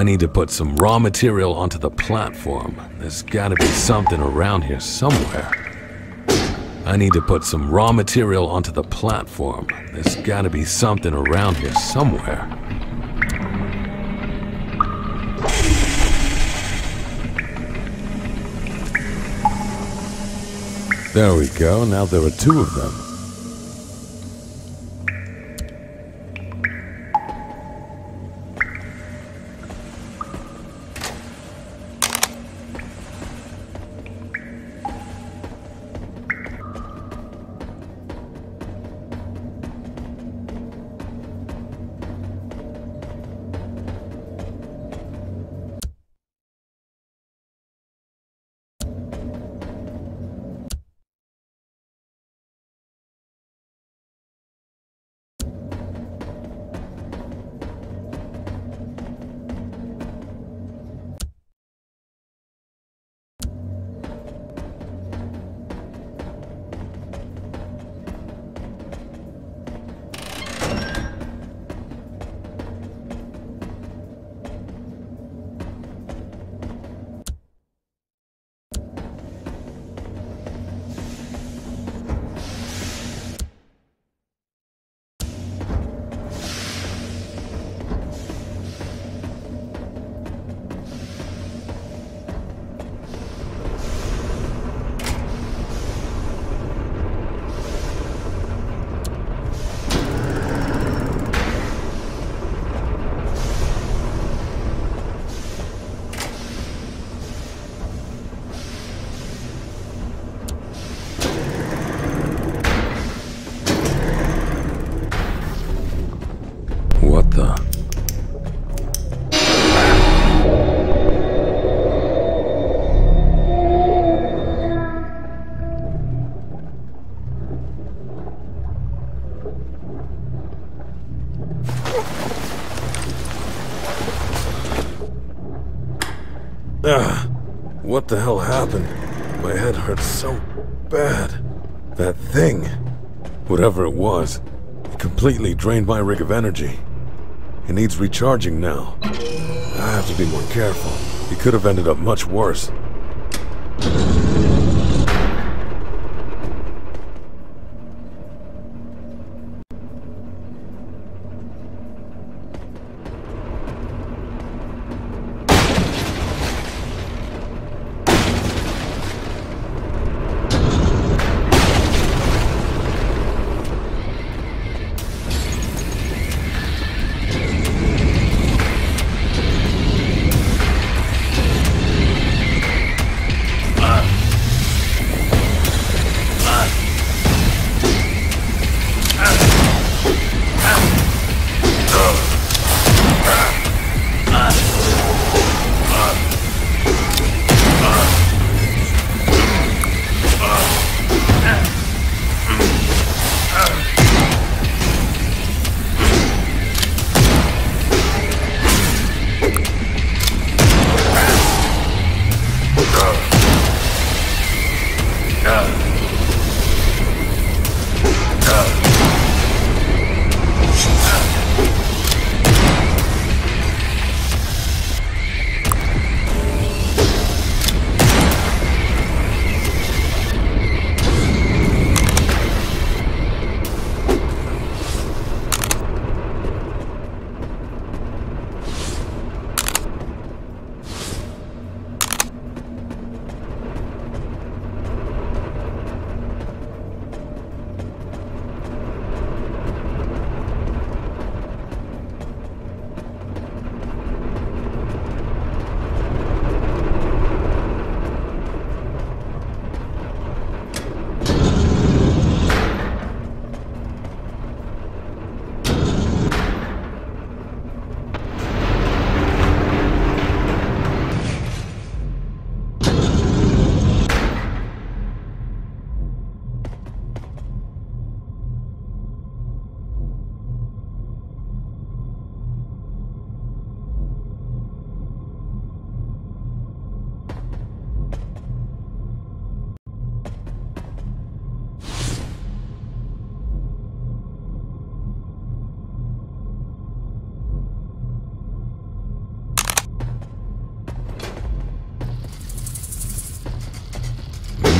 I need to put some raw material onto the platform. There's gotta be something around here somewhere. I need to put some raw material onto the platform. There's gotta be something around here somewhere. There we go, now there are two of them. Ugh. What the hell happened? My head hurts so bad. That thing, whatever it was, it completely drained my rig of energy. It needs recharging now. I have to be more careful. It could have ended up much worse.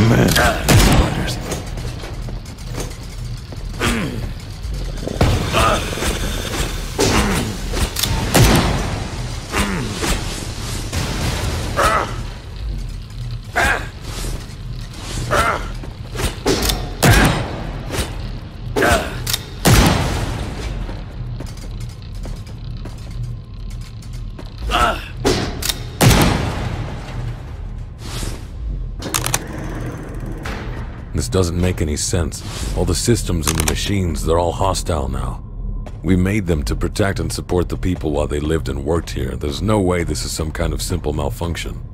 man. This doesn't make any sense. All the systems and the machines, they're all hostile now. We made them to protect and support the people while they lived and worked here. There's no way this is some kind of simple malfunction.